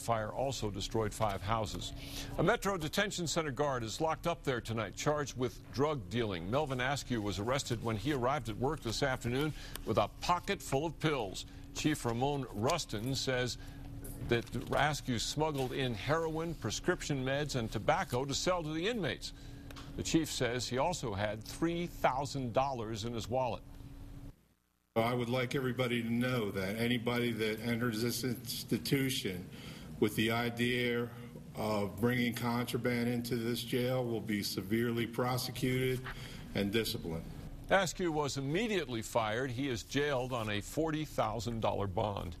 Fire also destroyed five houses. A Metro Detention Center guard is locked up there tonight, charged with drug dealing. Melvin Askew was arrested when he arrived at work this afternoon with a pocket full of pills. Chief Ramon Rustin says that Askew smuggled in heroin, prescription meds, and tobacco to sell to the inmates. The chief says he also had $3,000 in his wallet. I would like everybody to know that anybody that enters this institution with the idea of bringing contraband into this jail will be severely prosecuted and disciplined. Askew was immediately fired. He is jailed on a $40,000 bond.